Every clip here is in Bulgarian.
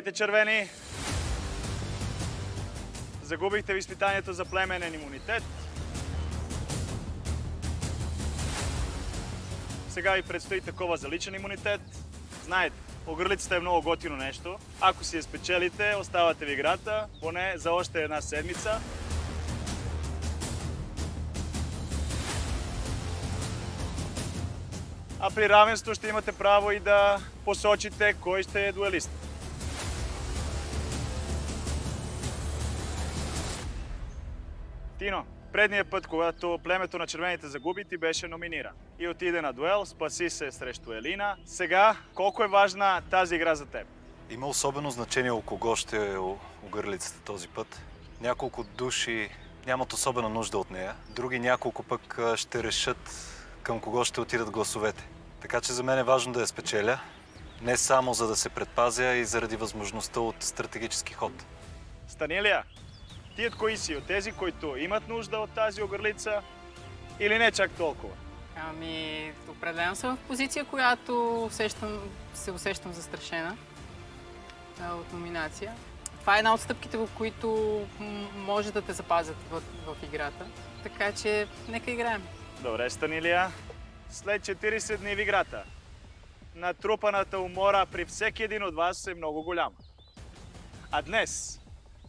Здравейте, червени! Загубихте в изпитанието за племенен имунитет. Сега ви предстои такова за личен имунитет. Знаете, огърлицата е много готино нещо. Ако си я спечелите, оставате в играта, поне за още една седмица. А при равенство ще имате право и да посочите кой ще е дуелист. Тино, предния път, когато племето на червените загуби, ти беше номиниран. И отиде на дуел, спаси се срещу Елина. Сега, колко е важна тази игра за теб? Има особено значение у кого ще е огърлицата този път. Няколко души нямат особена нужда от нея. Други няколко пък ще решат към кого ще отидат гласовете. Така че за мен е важно да я спечеля. Не само за да се предпазя, и заради възможността от стратегически ход. Станилия, ти от кои си? От тези, които имат нужда от тази огърлица или не чак толкова? Ами, определено съм в позиция, която усещам, се усещам застрашена а, от номинация. Това е една от стъпките, в които може да те запазят в, в играта. Така че, нека играем. Добре, Станилия. След 40 дни в играта, натрупаната умора при всеки един от вас е много голяма. А днес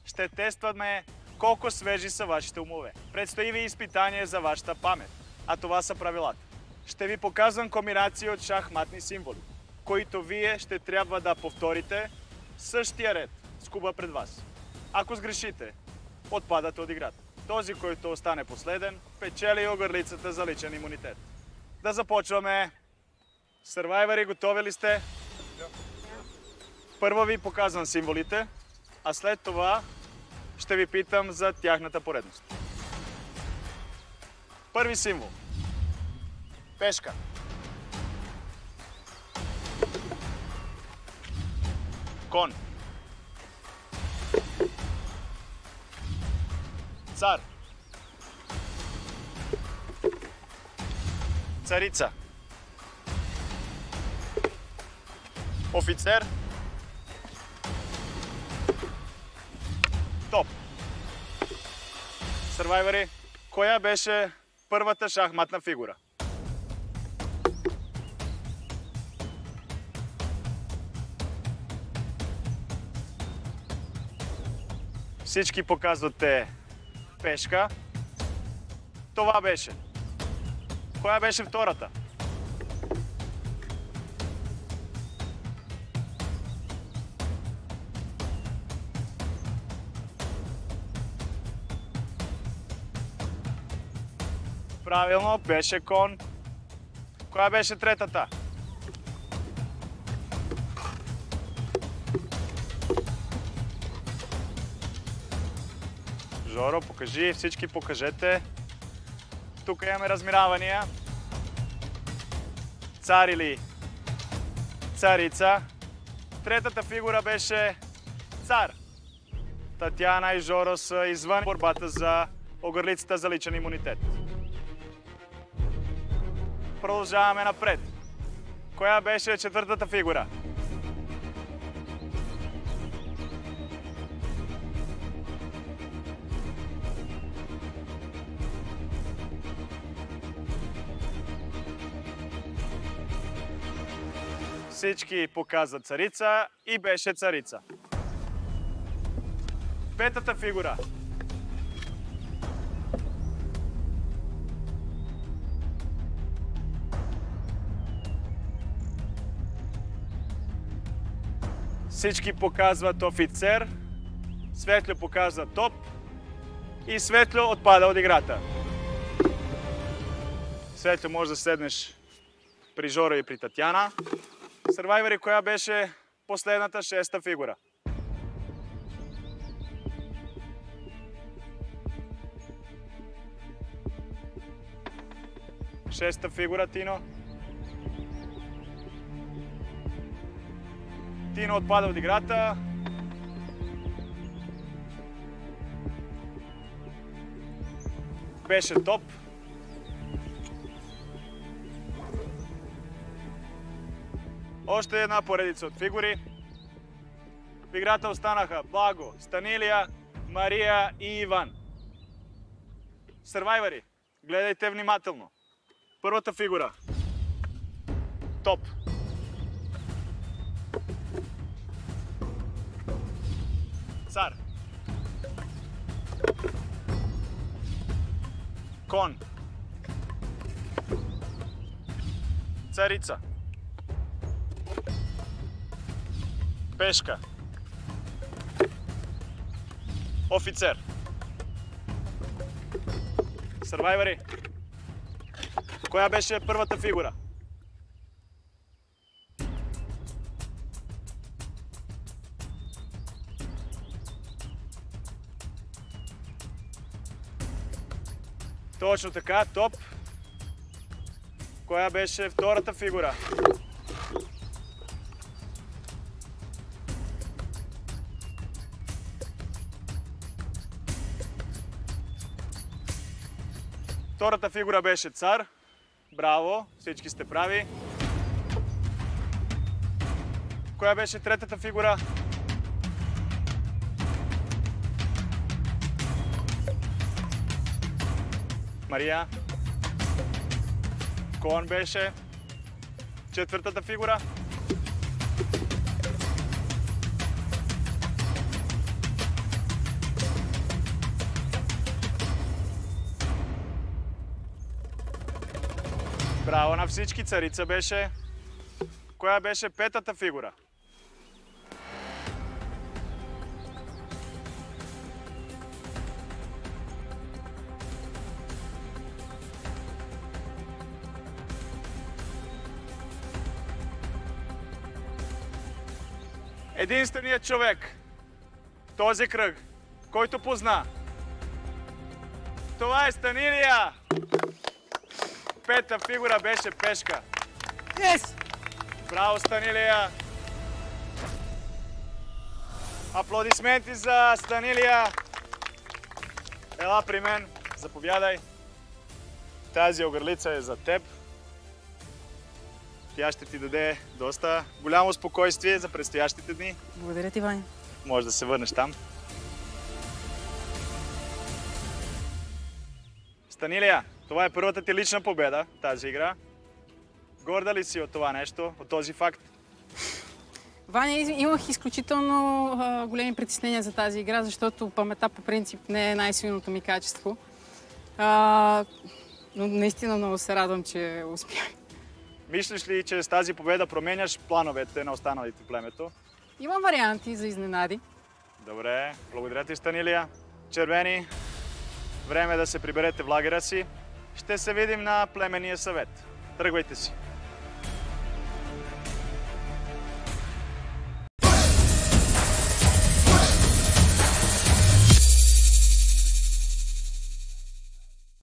ще тестваме колко свежи са вашите умове. Предстои ви изпитание за вашата памет, а това са правилата. Ще ви показвам комбинации от шахматни символи, които вие ще трябва да повторите същия ред с куба пред вас. Ако сгрешите, отпадате от играта. Този, който остане последен, печели огърлицата за личен имунитет. Да започваме. Сървайвери, готови ли сте? Първо ви показвам символите, а след това ще ви питам за тяхната поредност. Първи символ. Пешка. Кон. Цар. Царица. Офицер. Топ. Сървайвери, коя беше първата шахматна фигура? Всички показвате пешка. Това беше. Коя беше втората? Правилно, беше кон. Коя беше третата? Жоро, покажи, всички покажете. Тук имаме разминавания. Цар или царица. Третата фигура беше цар. Татяна и Жоро са извън борбата за огърлицата за личен имунитет. Продължаваме напред. Коя беше четвъртата фигура? Всички показват царица и беше царица. Петата фигура. Всички показват офицер, Светло показва топ и Светло отпада от играта. Светло може да седнеш при Жора и при Татяна. Сървайвери, коя беше последната шеста фигура? Шеста фигура, Тино. Тино отпада от играта. Беше топ. Още една поредица от фигури. В играта останаха Благо, Станилия, Мария и Иван. Сървайвари, гледайте внимателно. Първата фигура. Топ. Цар. Кон. Царица. Пешка. Офицер. Сървайвари. Коя беше първата фигура? Точно така, топ. Коя беше втората фигура? Втората фигура беше цар. Браво, всички сте прави. Коя беше третата фигура? Мария. Кон беше четвъртата фигура. Браво на всички, царица беше. Коя беше петата фигура? Единственият човек в този кръг, който позна. Това е Станилия! Пета фигура беше пешка. Yes! Браво, Станилия! Аплодисменти за Станилия! Ела при мен, заповядай. Тази огърлица е за теб. Тя ще ти даде доста голямо спокойствие за предстоящите дни. Благодаря ти, Ваня. Може да се върнеш там. Станилия, това е първата ти лична победа тази игра. Горда ли си от това нещо, от този факт? Ваня, имах изключително а, големи притеснения за тази игра, защото памета по принцип не е най-силното ми качество. А, но наистина много се радвам, че успях. Мислиш ли, че с тази победа променяш плановете на останалите племето? Има варианти за изненади. Добре, благодаря ти, Станилия. Червени, време е да се приберете в лагера си. Ще се видим на племения съвет. Тръгвайте си.